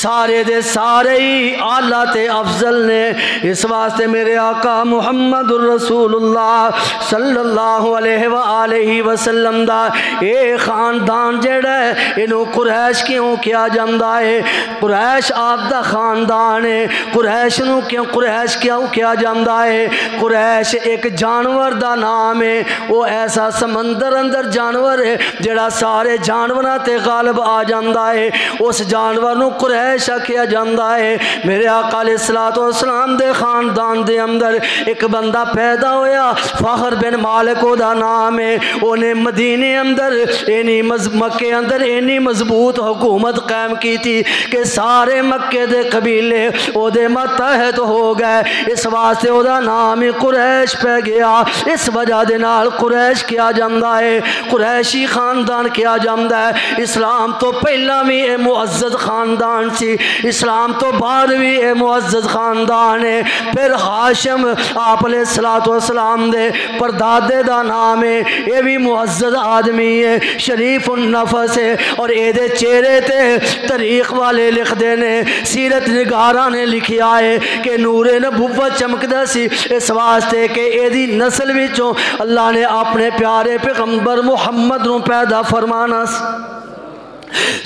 S1: सारे दे सारे ही आला ते अफजल ने इस वास्ते मेरे आका मुहम्मद रसूलुल्लाह सल्लल्लाहु अलैहि वसल्लम दा, ए खानदान जेड़ा है इनू कुरैश क्यों किया जाता है? कुरैश आप दा खानदान है, कुरैश नू क्यों, कुरैश क्यों किया जाता है? कुरैश एक जानवर दा नाम है, वो ऐसा समंदर अंदर जानवर है, जेड़ा सारे जानवरों ते गालब आ जाता है। उस जानवर नू कुरैश आख्या जाता है। मेरे आकाले सलातो सलाम के खानदान दे अंदर एक बंदा पैदा होया। फखर बिन मालिक नाम है। उन्हें मदीने अंदर इन्नी मके अंदर इन्नी मज़बूत हुकूमत कायम की थी कि सारे मक्के दे कबीले ओदे मतहत हो गए। इस वास्ते नाम ही कुरैश पै गया। इस वजह दे नाल कुरैश किया जाता है। कुरैशी खानदान किया जाता है। इस्लाम तो पहला भी यह मुअज़्ज़त खानदान सी। इस्लाम तो बाद भी ये मुअज़्ज़त खानदान है। फिर हाशम आप सलाम दे, परदादे का नाम है। ये भी मुअज़्ज़त आदमी है शरीफ नफस है। और ये चेहरे ते तरीख वाले लिखते ने, सीरत निगारा ने लिखिया है कि नूरे नबूवत चमकदा सी। इस वास्ते कि यदी नस्ल विचों अल्लाह ने अपने प्यारे पैगंबर मुहम्मद पैदा फरमाना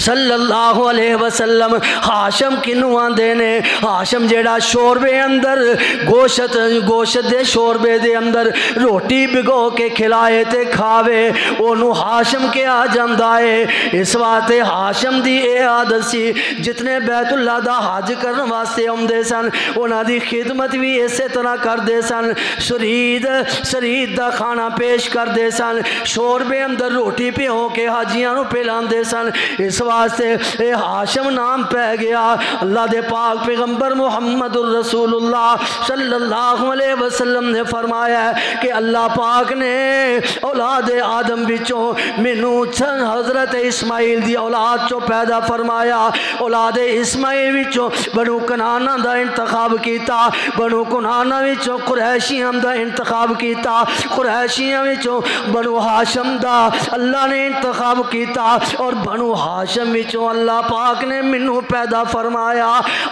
S1: सल्लल्लाहु अलैहि वसल्लम, हाशम किनू आंदे ने हाशम जेड़ा शोरबे अंदर, गोशत गोशत दे शोरबे दे अंदर, रोटी भिगो के खिलाए ते खावे, ओनू हाशम के आ जाता है। इस वास्ते हाशम दी ए आदत सी, जितने बैतुल्ला दा हज करने वास्ते आते सन, उन्हों खिदमत भी इस तरह करते सन। शरीद शरीद का खाना पेश करते सन, शोरबे अंदर रोटी भ्यो के हाजिया पिलाते सन। इस वास्ते हाशम नाम पै गया। अल्लाह के पाक पैगंबर मुहम्मद सल्लल्लाहु अलैहि वसल्लम ने फरमाया कि अल्लाह पाक ने औलाद आदम बिचों मैनू हज़रत इस्माइल की औलाद चो पैदा फरमाया। औलाद इस्माइल विचों बनू कनाना का इंतखाब किया बनू कुनाना विचों कुरैशिया का इंतखाब किया कुरैशिया विचों बनू हाशम का अल्लाह ने इंतखाब किया और बनू हाशम विचों अल्लाह पाक ने मैनू पैदा फरमाया।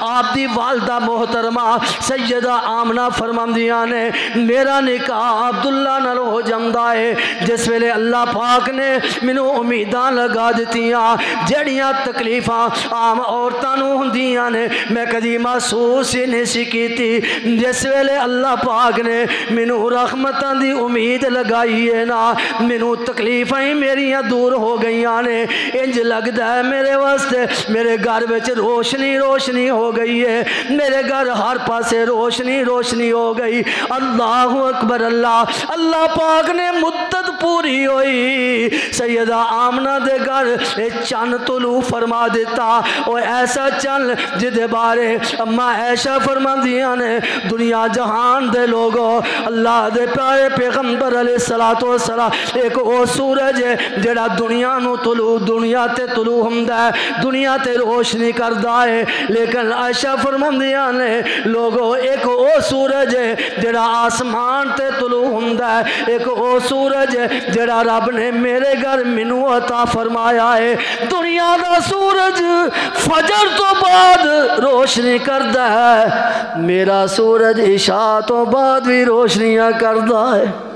S1: आप दी वालदा मोहतरमा, सैयदा आमना फरमादियाँ ने, मेरा निकाह अब्दुल्ला नाल हो जाता है। जिस वेले अल्लाह पाक ने मैनू उम्मीदा लगा दित्तियाँ, जड़िया तकलीफा आम औरतों होंदियाँ ने, मैं कदी महसूस ही नहीं सी की जिस वेले अल्लाह पाक ने मैनू रहमतों की उम्मीद लगाई है ना मैनू तकलीफा ही मेरिया दूर हो गई ने। इंज लगता है मेरे वास्ते मेरे घर में रोशनी रोशनी हो गई है। मेरे घर हर पासे रोशनी रोशनी हो गई। अल्लाह अकबर, अल्लाह अल्लाह पाक ने मुद्दत पूरी हुई। सैयदा आमना दे घर चन तुलू फरमा दिता। और ऐसा चन जिदे बारे अम्मा ऐशा फरमा दिया ने, दुनिया जहान दे लोगो, अल्लाह दे प्यारे पैगंबर अले सला तो सला एक वो सूरज है जड़ा दुनिया तुलू, दुनिया ते तुलू होंगे दुनिया ते रोशनी करता है। लेकिन आशा फरमादिया ने, लोगो, एक वो सूरज है जरा आसमान ते तुलू होंगे एक वो सूरज है जरा रब ने मेरे घर मैनू अता फरमाया है। दुनिया का सूरज फजर तो बाद रोशनी करता है। मेरा सूरज इशा तो बाद भी रोशनियाँ करता है।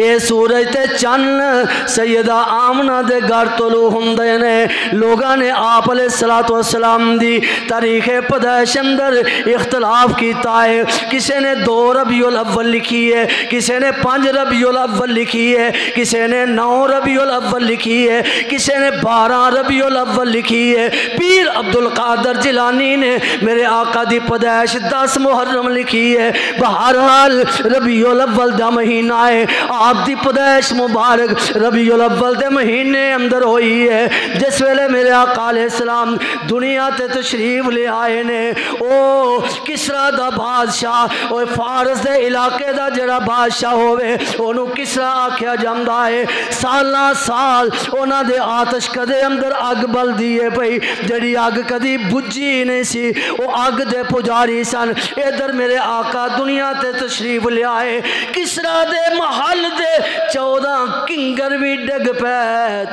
S1: ये सूरज ते चन्न, सैयदा आमना दे घर तलू होंगे ने। लोगों ने आप सलातो सलाम दी तारीख पदैश अंदर इख्तलाफ किया है। किसी ने दो रबीउल अव्वल लिखी है, किसी ने पाँच रबीउल अव्वल लिखी है, किसी ने नौ रबीउल अव्वल लिखी है, किसी ने बारह रबीउल अव्वल लिखी है। पीर अब्दुल कादर जिलानी ने मेरे आका दी पदैश दस मुहर्रम लिखी है। बहरहाल रबीउल अव्वल का महीना है। आप की पैदाइश मुबारक रबी अव्वल के महीने अंदर हुई है। जिस वेले मेरे अकाले सलाम दुनिया ते तशरीफ़ ले आए ने, ओ किसरा दा बादशाह और फारस के इलाके का जरा बादशाह होवे, ओनू किसरा आख्या जाता है? साल साल उन्होंने आतश कदे अंदर अग बलती है पई जड़ी अग कदी बुझी नहीं सी। वो अग दे पुजारी सन, इधर मेरे आका दुनिया ते तशरीफ़ लियाए किसरा दे महल दे, चौदह किंगर भी डग पे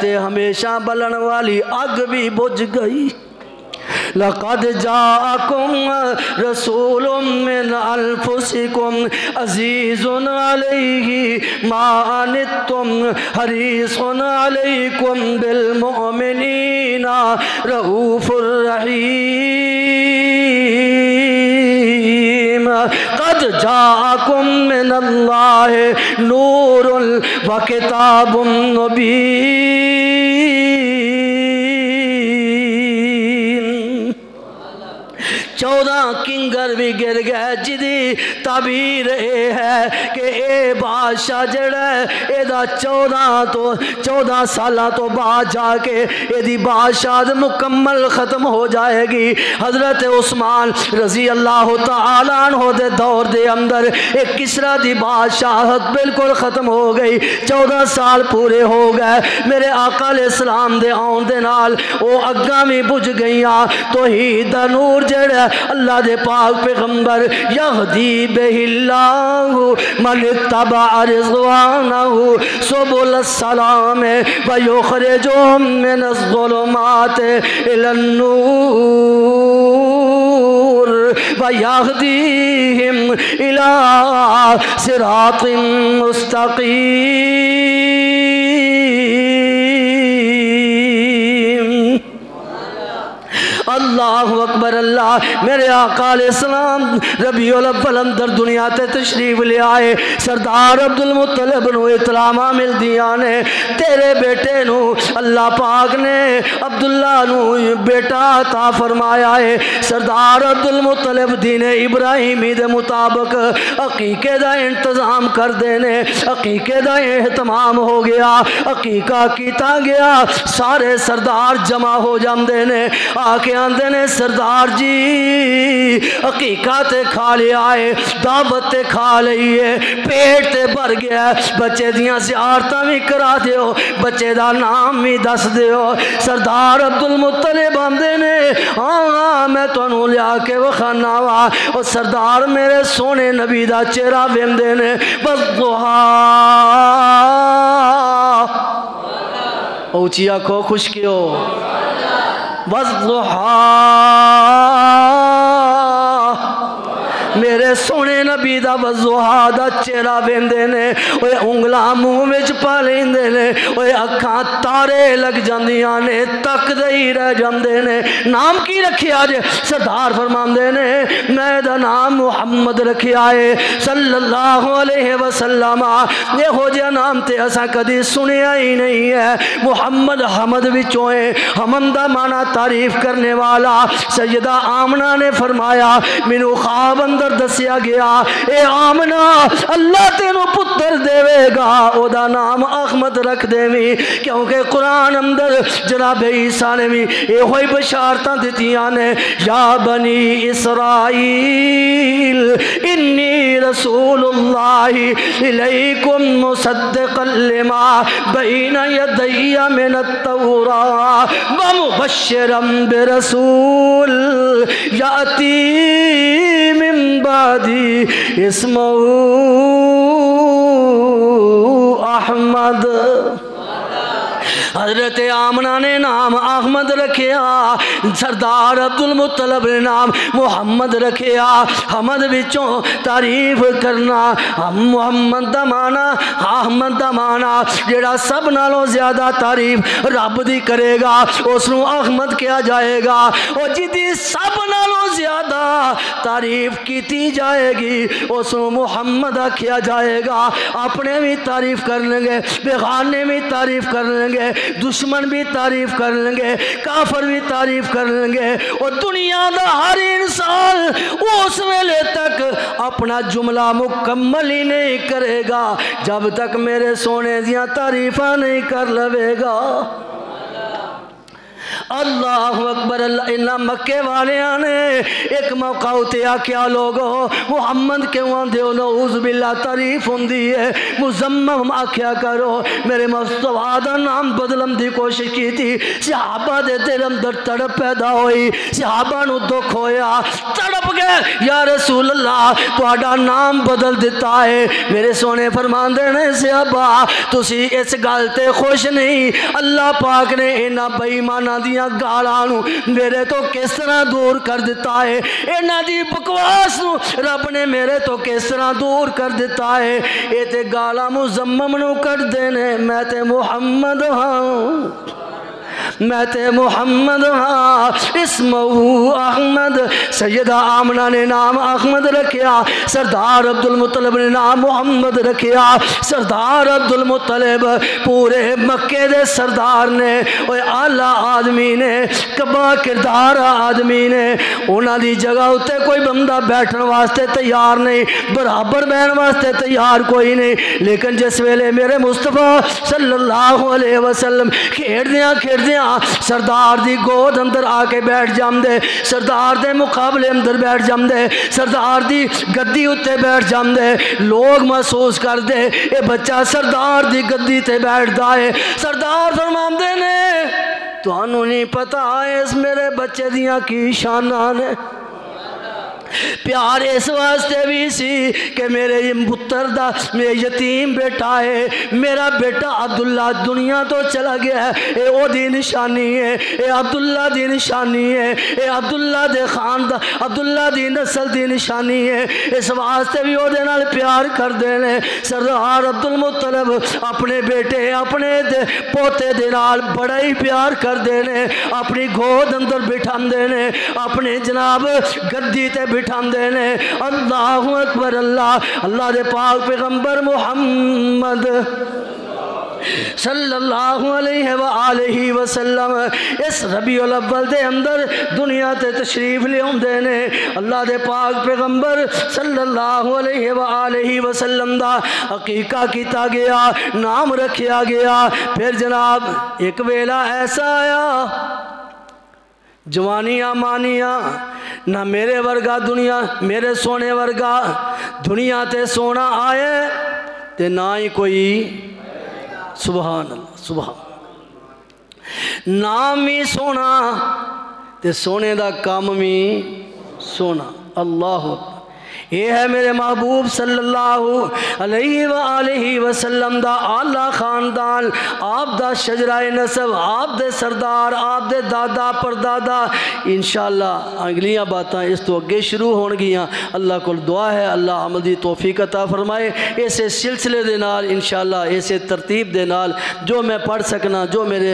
S1: ते हमेशा बलन वाली अग भी बुझ गई। लक़द जाकुम रसूल मिन अनफुसिकुम अजीज़ुन अलैहि मा अनित्तुम हरीसुन अलैकुम बिल मुमिनीना रऊफुर रहीम। कद जाकुम मिन अल्लाह नूरुल व किताबुम मुबीन चौदह किंगर भी गिर गए, जिदी तबीर ये है कि ये बादशाह जड़ा एदा चौदह तो चौदह साल तो बाद जाके बादशाह मुकम्मल ख़त्म हो जाएगी। हज़रत उस्मान रज़ी अल्लाह तहो दे दौर दे अंदर एक किसरा दी बादशाहत बिल्कुल ख़त्म हो गई। चौदह साल पूरे हो गए, मेरे आकाल इस्लाम दे आने दे नाल वो अग्गा भी बुझ गई तो ही नूर जड़ा अल्लाह दे पाक पैगंबर यहदी बेहिल्लाहु मन तबा रिजवानहु, सुबुल सलाम, व युखरिजुहुम मिन ज़ुलुमात इलन नूर, व यहदीहिम इला सिरातिम मुस्तकीम। अल्लाह अकबर, अल्लाह, मेरे आकाल इस्लाम रबी अंदर दुनिया ते तशरीफ़ ले आए। सरदार अब्दुल मुत्तलिब नु इतलामा मिलदियाँ ने, तेरे बेटे नु अल्लाह पाक ने अब्दुल्ला नु बेटा अता फरमाया है। सरदार अब्दुल मुत्तलिब दीन इब्राहिमी दे मुताबिक अकीके दा इंतज़ाम कर देने अकीके दा एहतमाम हो गया, अकीका किया गया, सारे सरदार जमा हो जाते ने, आके आंदे ने, सरदार जी हकीकत खा लिया है, दावत ते खा ली है, पेट ते भर गया बच्चे दियाँ सियारत भी करा दियो, बच्चे का नाम भी दस दियो। सरदार अब्दुल मुतलिब आंदे ने हाँ मैं तुम्हें लिया के विखाना वा। और सरदार मेरे सोने नबी का चेहरा वेंदे ने बस दुहा ऊँची आखो, खुश क्यों? वज़ुहा मेरे सोने नबी का वजुहा का चेहरा वेंदे ने उंगला मूँह में पा लेंदे ने अखा तारे लग जांदियाँ ने तकदे ही रह जाते ने। नाम की रखिया जे सरदार फरमाते ने, मैं दा नाम मुहम्मद रखिया है सल्लल्लाहु अलैहि वसल्लम। यहो नाम ते असा कदी सुनिया ही नहीं है। मुहम्मद हमद विचों है हमन दा माना तारीफ़ करने वाला सैयदा आमना ने फरमाया, मैनू ख्वाब अंदर दसिया गया ए आमना अल्लाह तेन पुत्र देवेगा ओदा नाम अहमद रख देवी क्योंकि कुरान अंदर जनाब ईसा ने भी यो बशारत दितियाँ ने या बनी इसराइल इन्नी मुसद्दिक़न लिमा बैन यदैया मिन याती मिन बादी इसमहू अहमद हज़रत आमना ने नाम अहमद रखिया, सरदार अब्दुल मुतलब ने नाम मुहम्मद रखिया। हमद विचों तारीफ़ करना, हम मुहम्मद दा माना, अहमद दा माना। जेड़ा सब नालों ज़्यादा तारीफ़ रब दी करेगा, उसनु अहमद किया जाएगा। और जिदी सब नालों ज़्यादा तारीफ़ की जाएगी, उसनु मुहम्मद आखिया जाएगा। अपने भी तारीफ़ कर लेंगे, बेगाने भी तारीफ़ कर लेंगे। दुश्मन भी तारीफ़ कर लेंगे, काफर भी तारीफ़ कर लेंगे, और दुनिया का हर इंसान उस वेले तक अपना जुमला मुकम्मल ही नहीं करेगा, जब तक मेरे सोने दिया तारीफा नहीं कर लवेगा। अल्लाह अकबर इन्ना मक्के वाले ने एक मौका उत आख्या, लोग, मुहम्मद क्यों आते हो? नऊज बिल्ला तारीफ़ होंगी है। मुजम्म आख्या करो, मेरे मस्तवा का नाम बदलन की कोशिश की थी सिहाबा दे दिल अंदर तड़प पैदा हुई। सिहाबा दुख होया। तड़प गए, या रसूल अल्लाह थोड़ा नाम बदल दिता है। मेरे सोने फरमान देने सिहाबा तुम इस गल से खुश नहीं। अल्लाह पाक ने इन्होंने बेईमाना दियाँ गालों मेरे तो किस तरह दूर कर दिता है? इन्हों की बकवास रब ने मेरे तो किस तरह दूर कर दिता है? ये तो गाला मुजम्मम कर देने मैं तो मुहम्मद हाँ। मैं मुहम्मद हाँ इसमहू अहमद। सैदा आमना ने नाम अहमद रखिया, सरदार अब्दुल मुतलब ने नाम मोहम्मद रखिया। सरदार अब्दुल मुतलब पूरे मक्के दे सरदार ने और आला आदमी ने कबा किरदार आदमी ने उन्होंने जगह उत्ते कोई बंदा बैठने वास्ते तैयार नहीं, बराबर बहन वास्ते तैयार कोई नहीं। लेकिन जिस वेले मेरे मुस्तफ़ा सल्लल्लाहु अलैहि वसल्लम खेड़दियाँ सरदार की गोद अंदर आके बैठ जाते सरदार के मुकाबले अंदर बैठ जाते सरदार की गद्दी उत्ते बैठ जाते लोग महसूस करते ये बच्चा सरदार की गद्दी ते बैठता है सरदार फरमा ने तो नहीं पता इस मेरे बच्चे दियाँ की शाना ने प्यार इस वास्ते भी सी कि मेरे पुत्र का मेरे यतीम बेटा है। मेरा बेटा अब्दुल्ला दुनिया तो चला गया है। ये ओदी निशानी है। ये अब्दुल्ला की निशानी है। ये अब्दुल्ला दे खान दा अब्दुल्ला की नस्ल की निशानी है। इस वास्ते भी वो प्यार करते हैं सरदार अब्दुल मुतलब अपने बेटे अपने दे, पोते दे बड़ा ही प्यार करते हैं अपनी गोद अंदर बिठाते हैं अपने जनाब गद्दी ते बिठाते ने अल्लाह अकबर, अल्लाह अल्लाह के पाक पैगंबर मुहम्मद सल्लल्लाहु अलैहि इस रबी अव्वल के अंदर दुनिया ते तशरीफ़ लिया ने। अल्लाह के पाक पैगंबर सल्लल्लाहु अलैहि वसल्लम हकीका किया गया, नाम रखा गया। फिर जनाब, एक वेला ऐसा आया जवानियाँ मानिया, ना मेरे वर्गा दुनिया, मेरे सोने वर्गा। दुनिया ते सोना आए ते ना ही कोई सुबह सुबह नाम ही सोना ते सोने का काम भी सोना। अल्लाह ये है मेरे महबूब सल्लल्लाहु अलैहि वसल्लम दा आला खानदान आप दा शजराए नसब आप दे सरदार आप दे दादा, परदादा। इंशाल्लाह अगलियाँ बातें इस तो अगे शुरू हो अल्लाह को दुआ है, अल्लाह अमल की तोफ़ी अता फरमाए। इस सिलसिले के नाल, इंशाल्लाह इस तरतीब के नाल जो मैं पढ़ सकना, जो मेरे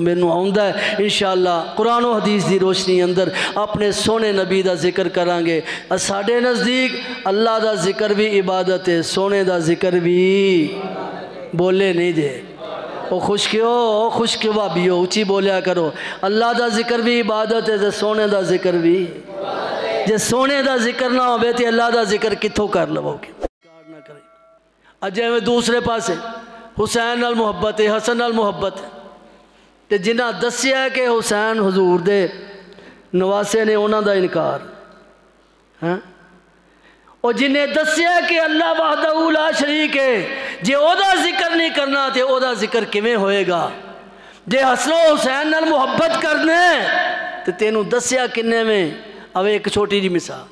S1: मैनू आंदा है, इंशाल्लाह कुरान हदीस की रोशनी अंदर अपने सोने नबी का ज़िक्र करा साढ़े नज़दीक नज़दीक अल्लाह का ज़िक्र भी, इबादत है, सोने का ज़िक्र भी। बोले नहीं दे। ओ खुश क्यों? ओ खुश क्यों भाभी? हो उची बोलिया करो। अल्लाह का ज़िक्र भी, इबादत है तो सोने का ज़िक्र भी। जे सोने का ज़िक्र ना हो तो अल्लाह का ज़िक्र कितों कर लवोगे? करे। अजय में दूसरे पास, हुसैन नाल मुहब्बत है, हसन नाल मुहब्बत है। तो जिन्हें दसिया कि हुसैन हजूर दे नवासे ने उन्हों का इनकार। हाँ? और जिन्हें दसिया कि अल्लाह वाहदूला शरीक है, जे ओदा ज़िक्र नहीं करना तो ओदा ज़िक्र किमें होएगा? जे हसनो हुसैन नाल मुहब्बत करने तो तेन दसिया किन्ने में? अब एक छोटी जी मिसाल।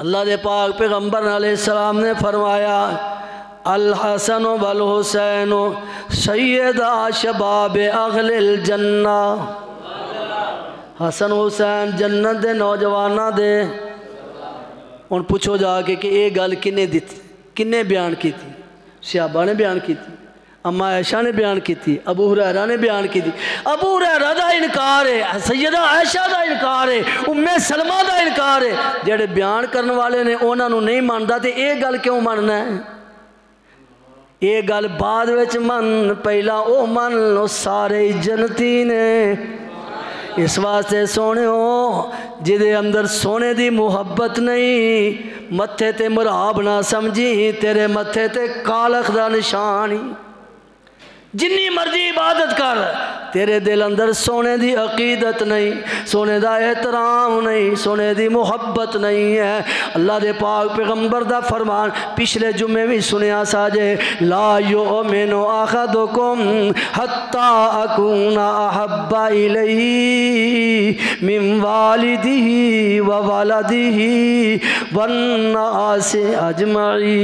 S1: अल्लाह के पाक पैगंबर सलाम ने फरमाया, अल हसन वल हुसैन सैदा शबाब अगलिल जन्ना। हसन हुसैन जन्नत दे नौजवाना हूँ पुछो जाके कि ये गल कि किन्ने बयान की सियाबा ने बयान की अम्मा ऐशा ने बयान की अबू हुरैरा ने बयान की अबू हुरैरा का इनकार है सैयदा ऐशा का इनकार है उम्मे सलमा का इनकार है जेडे बयान करने वाले ने उन्होंने नहीं मानता तो यह गल क्यों मनना है ये गल बाद मन, पहला वो मन, सारे जनती ने इस वास्ते सोने जिदे अंदर सोने की मुहब्बत नहीं, मत्थे ते मुराब ना समझी, तेरे मत्थे ते कालख का निशान जिन्नी मर्ज़ी इबादत कर, तेरे दिल अंदर सोने की अकीदत नहीं, सोने का एहतराम नहीं, सोने की मुहब्बत नहीं है। अल्लाह के पाक पैगंबर का फरमान पिछले जुमे भी सुनिया साजे ला यो मेनो आखा दो कुम हत्ता अकूना अहब्बा इलई मिम वालिदी व वालदी वन्ना से अजमई